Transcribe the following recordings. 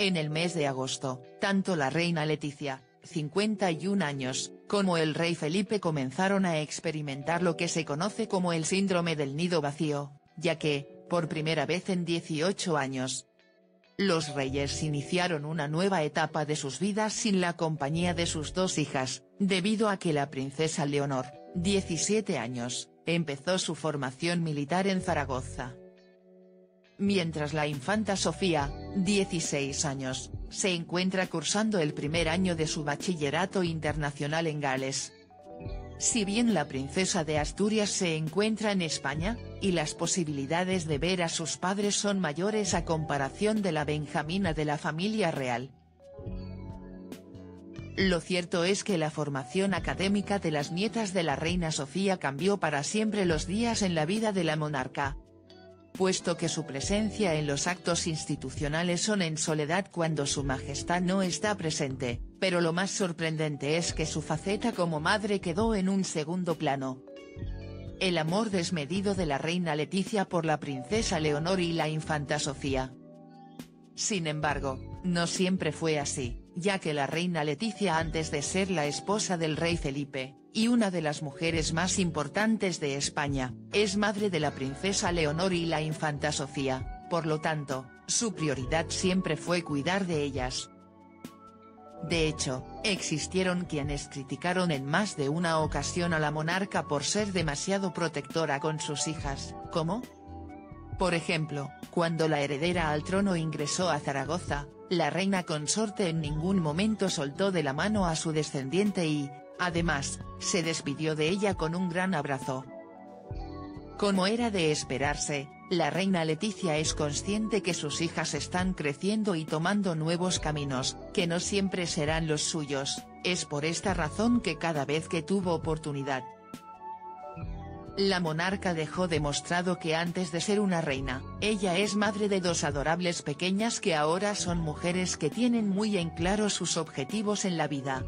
En el mes de agosto, tanto la reina Leticia, 51 años, como el rey Felipe comenzaron a experimentar lo que se conoce como el síndrome del nido vacío, ya que, por primera vez en 18 años, los reyes iniciaron una nueva etapa de sus vidas sin la compañía de sus dos hijas, debido a que la princesa Leonor, 17 años, empezó su formación militar en Zaragoza. Mientras la infanta Sofía, 16 años, se encuentra cursando el primer año de su bachillerato internacional en Gales, si bien la princesa de Asturias se encuentra en España, y las posibilidades de ver a sus padres son mayores a comparación de la Benjamina de la familia real. Lo cierto es que la formación académica de las nietas de la reina Sofía cambió para siempre los días en la vida de la monarca, puesto que su presencia en los actos institucionales son en soledad cuando su majestad no está presente, pero lo más sorprendente es que su faceta como madre quedó en un segundo plano. El amor desmedido de la reina Leticia por la princesa Leonor y la infanta Sofía. Sin embargo, no siempre fue así, ya que la reina Leticia antes de ser la esposa del rey Felipe, y una de las mujeres más importantes de España, es madre de la princesa Leonor y la infanta Sofía, por lo tanto, su prioridad siempre fue cuidar de ellas. De hecho, existieron quienes criticaron en más de una ocasión a la monarca por ser demasiado protectora con sus hijas, ¿cómo? Por ejemplo, cuando la heredera al trono ingresó a Zaragoza, la reina consorte en ningún momento soltó de la mano a su descendiente y, Además, se despidió de ella con un gran abrazo. Como era de esperarse, la reina Leticia es consciente que sus hijas están creciendo y tomando nuevos caminos, que no siempre serán los suyos, es por esta razón que cada vez que tuvo oportunidad, la monarca dejó demostrado que antes de ser una reina, ella es madre de dos adorables pequeñas que ahora son mujeres que tienen muy en claro sus objetivos en la vida.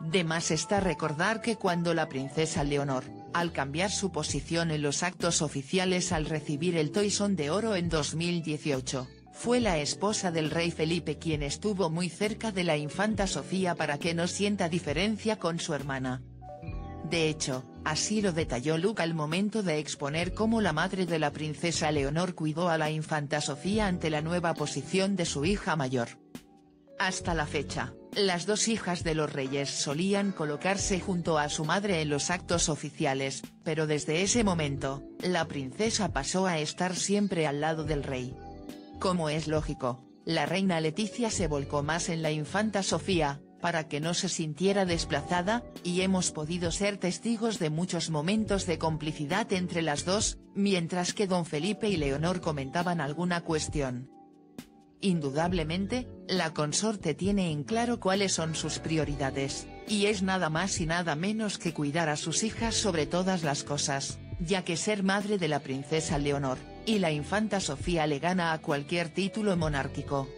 De más está recordar que cuando la princesa Leonor, al cambiar su posición en los actos oficiales al recibir el Toison de Oro en 2018, fue la esposa del rey Felipe quien estuvo muy cerca de la infanta Sofía para que no sienta diferencia con su hermana. De hecho, así lo detalló Luke al momento de exponer cómo la madre de la princesa Leonor cuidó a la infanta Sofía ante la nueva posición de su hija mayor. Hasta la fecha, las dos hijas de los reyes solían colocarse junto a su madre en los actos oficiales, pero desde ese momento, la princesa pasó a estar siempre al lado del rey. Como es lógico, la reina Leticia se volcó más en la infanta Sofía, para que no se sintiera desplazada, y hemos podido ser testigos de muchos momentos de complicidad entre las dos, mientras que don Felipe y Leonor comentaban alguna cuestión. Indudablemente, la consorte tiene en claro cuáles son sus prioridades, y es nada más y nada menos que cuidar a sus hijas sobre todas las cosas, ya que ser madre de la princesa Leonor, y la infanta Sofía le gana a cualquier título monárquico.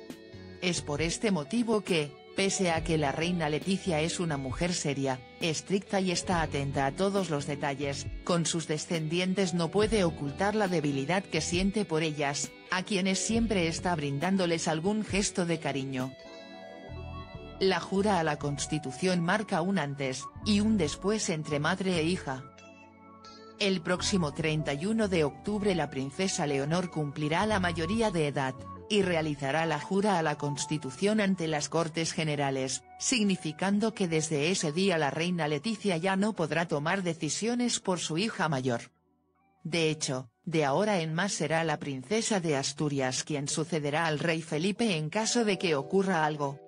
Es por este motivo que, Pese a que la reina Leticia es una mujer seria, estricta y está atenta a todos los detalles, con sus descendientes no puede ocultar la debilidad que siente por ellas, a quienes siempre está brindándoles algún gesto de cariño. La jura a la Constitución marca un antes, y un después entre madre e hija. El próximo 31 de octubre la princesa Leonor cumplirá la mayoría de edad y realizará la jura a la Constitución ante las Cortes Generales, significando que desde ese día la reina Leticia ya no podrá tomar decisiones por su hija mayor. De hecho, de ahora en más será la princesa de Asturias quien sucederá al rey Felipe en caso de que ocurra algo.